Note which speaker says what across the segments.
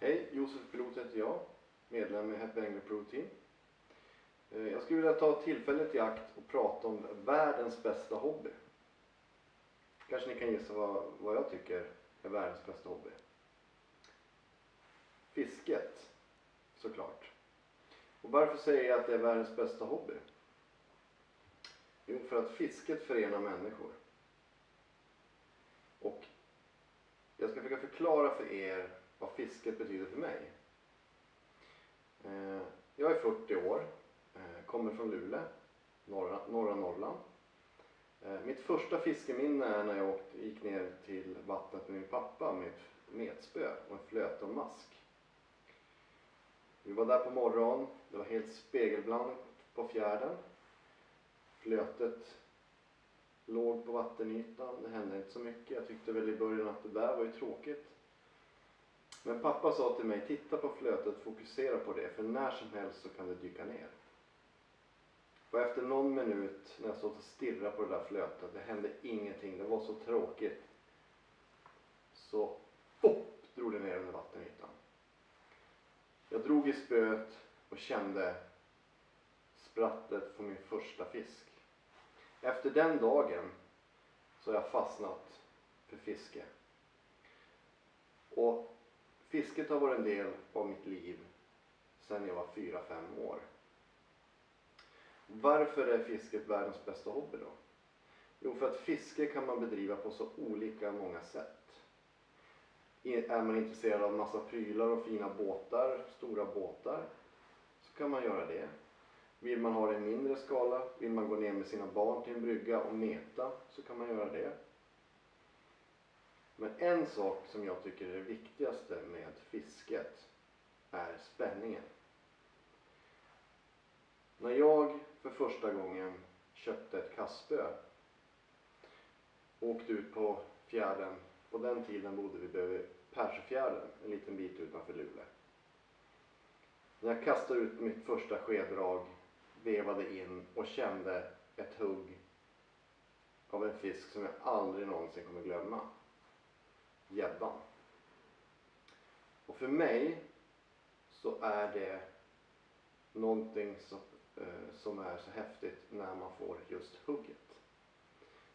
Speaker 1: Hej, Josef Pilot heter jag, medlem i Happy Angler Pro Team. Eh, jag skulle vilja ta tillfället i akt och prata om världens bästa hobby. Kanske ni kan gissa vad, vad jag tycker är världens bästa hobby. Fisket, såklart. Och varför säger jag att det är världens bästa hobby? Jo, för att fisket förenar människor. Och jag ska försöka förklara för er vad fisket betyder för mig. Eh, jag är 40 år, eh, kommer från Luleå, norra, norra Norrland. Eh, mitt första fiskeminne är när jag åkte, gick ner till vattnet med min pappa med ett metspö och en flöte och mask. Vi var där på morgonen, det var helt spegelblankt på fjärden. Flötet låg på vattenytan, det hände inte så mycket. Jag tyckte väl i början att det där var ju tråkigt. Men pappa sa till mig, titta på flötet, fokusera på det, för när som helst så kan det dyka ner. Och efter någon minut när jag stod och stirrade på det där flötet, det hände ingenting, det var så tråkigt. Så, pop, drog det ner under vattenytan. Jag drog i spöet och kände sprattet på min första fisk. Efter den dagen så har jag fastnat för fiske. Och fisket har varit en del av mitt liv sedan jag var 4-5 år. Varför är fisket världens bästa hobby då? Jo, för att fiske kan man bedriva på så olika många sätt. Är man intresserad av massa prylar och fina båtar, stora båtar, så kan man göra det. Vill man ha det i mindre skala, vill man gå ner med sina barn till en brygga och meta, så kan man göra det. Men en sak som jag tycker är det viktigaste med fisket är spänningen. När jag för första gången köpte ett kastspö och åkte ut på fjärden, på den tiden bodde vi bredvid Persöfjärden, en liten bit utanför Luleå. När jag kastade ut mitt första skeddrag, vevade in och kände ett hugg av en fisk som jag aldrig någonsin kommer glömma. Gäddan. Och för mig så är det någonting som, eh, som är så häftigt när man får just hugget.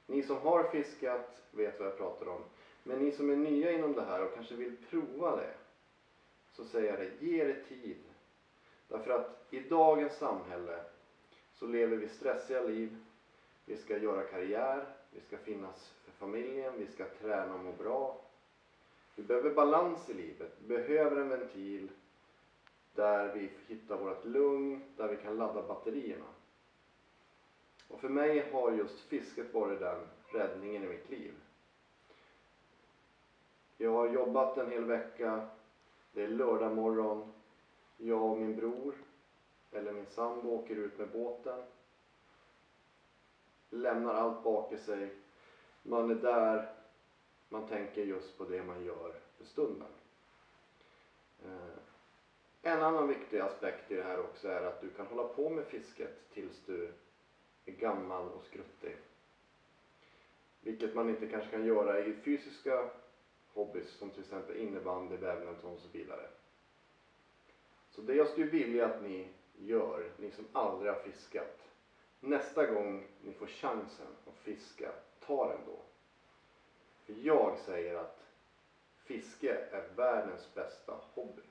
Speaker 1: Ni som har fiskat vet vad jag pratar om. Men ni som är nya inom det här och kanske vill prova det. Så säger jag det, ge det tid. Därför att i dagens samhälle så lever vi stressiga liv. Vi ska göra karriär, vi ska finnas för familjen, vi ska träna och må bra. Vi behöver balans i livet, vi behöver en ventil där vi hittar vårt lugn, där vi kan ladda batterierna. Och för mig har just fisket varit den räddningen i mitt liv. Jag har jobbat en hel vecka, det är lördag morgon. Jag och min bror, eller min sambo, åker ut med båten. Lämnar allt bakom sig. Man är där, man tänker just på det man gör för stunden. Eh, en annan viktig aspekt i det här också är att du kan hålla på med fisket tills du är gammal och skruttig. Vilket man inte kanske kan göra i fysiska hobbys som till exempel innebandy, badminton och så vidare. Så det jag skulle vilja att ni gör, ni som aldrig har fiskat. Nästa gång ni får chansen att fiska, ta den då. För jag säger att fiske är världens bästa hobby.